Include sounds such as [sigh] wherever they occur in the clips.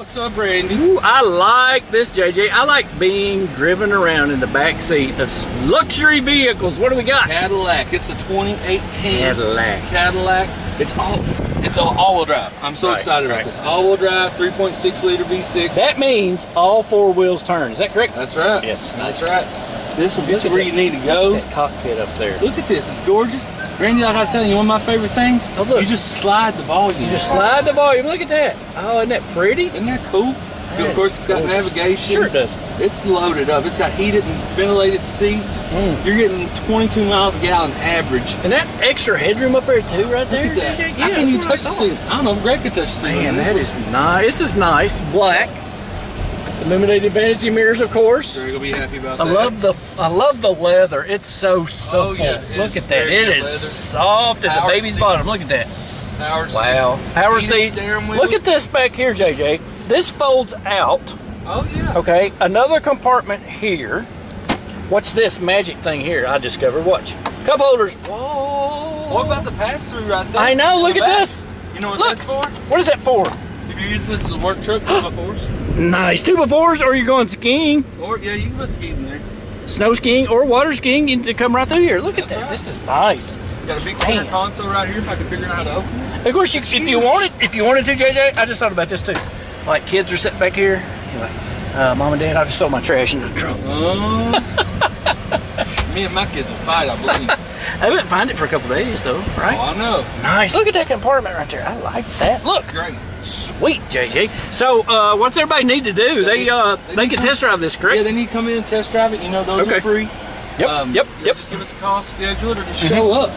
What's up, Randy? Ooh, I like this, JJ. I like being driven around in the back seat of luxury vehicles. What do we got? Cadillac. It's a 2018 Cadillac. Cadillac. It's all it's all all-wheel drive. I'm so Right, excited about this. All-wheel drive, 3.6 liter V6. That means all four wheels turn. Is that correct? That's right. Yes, That's right. This will get you where that- you need to go. That cockpit up there. Look at this. It's gorgeous. Randy, like I was telling you, one of my favorite things, Oh, look. you just slide the volume. You just slide the volume. Look at that. Oh, isn't that pretty? Isn't that cool? Of course, it's got gorgeous. navigation. Sure it does. It's loaded up. It's got heated and ventilated seats. Mm. You're getting 22 miles a gallon average. And that extra headroom up there too, right there. Look at that. JJ? How can you touch the seat? I don't know if Greg could touch the seat. Man, that is nice. This is nice. Black. Illuminated vanity mirrors, of course. Greg will be happy about I that. love the I love the leather. It's so oh, supple. Oh, yeah, Look at that. very It good is leather. soft as a baby's seats. bottom. Look at that. power Wow. seats. Power Heated seats. Look at this back here, JJ. This folds out. Oh yeah. Okay. Another compartment here. Watch this magic thing here. I discovered. Watch. Cup holders. Whoa. What about the pass through right there? I know. Look the at back? this. You know what Look. that's for? What is that for? If you're using this as a work truck, two by fours. Nice. Two by fours, or you're going skiing, Or yeah, you can put skis in there. snow skiing, or water skiing. You need to come right through here. Look at this. right. This is nice. Got a big center console right here if I can figure out how to open it. Of course, you, if you wanted, if you wanted to, JJ, I just thought about this too. Like kids are sitting back here, uh, mom and dad, I just throw my trash in the trunk. [laughs] Uh, me and my kids will fight, I believe. [laughs] I wouldn't find it for a couple days though, right? Oh, I know. Nice. Look at that compartment right there. I like that. Look, Great. Sweet, JJ. So, uh, what's everybody need to do? They uh, They they can test drive this, correct? Yeah, they need to come in and test drive it. You know, those Okay. are free. Yep. Um, yep. Yep. Just give us a call, schedule it, or just show up.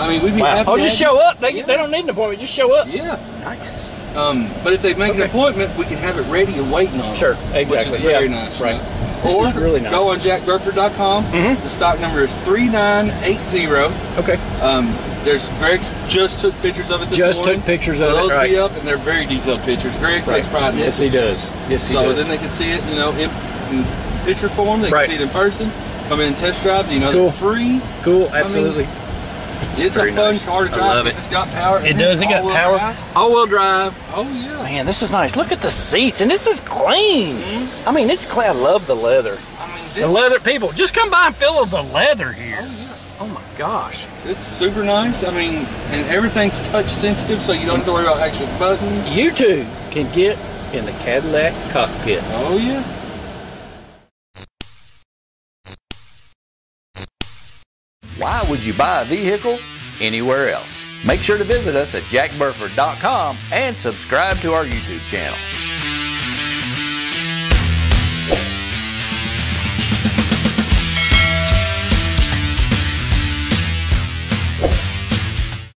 I mean, we'd be Wow. happy. Oh, just show you. up. They, Yeah. they don't need an appointment. Just show up. Yeah. Nice. Um, but if they make an appointment, we can have it ready and waiting on. Sure, them, Which is exactly, very yeah, nice. right. This or is really nice. go on jackburford.com. Mhm. The stock number is 3980. Okay. Um, there's Greg's just took pictures of it this Just morning. took pictures so of it, those will right. be up, and they're very detailed pictures. Greg takes pride in Yes, he does. Yes, he So does. then they can see it, you know, in, in picture form. They Right. can see it in person. Come in and test drive. You know, Cool. they're free. cool. Absolutely. It's, a fun nice. car to I drive. love it. It's got power. It does. it's It got power. drive. All-wheel drive. Oh yeah. Man, this is nice. Look at the seats, and this is clean. Mm-hmm. I mean, it's clean. I love the leather. I mean, The leather, people, just come by and feel of the leather here. Oh, Oh my gosh. it's super nice. I mean, and everything's touch sensitive, so you don't have to worry about actual buttons. You too can get in the Cadillac cockpit. Oh yeah. Why would you buy a vehicle anywhere else? Make sure to visit us at jackburford.com and subscribe to our YouTube channel.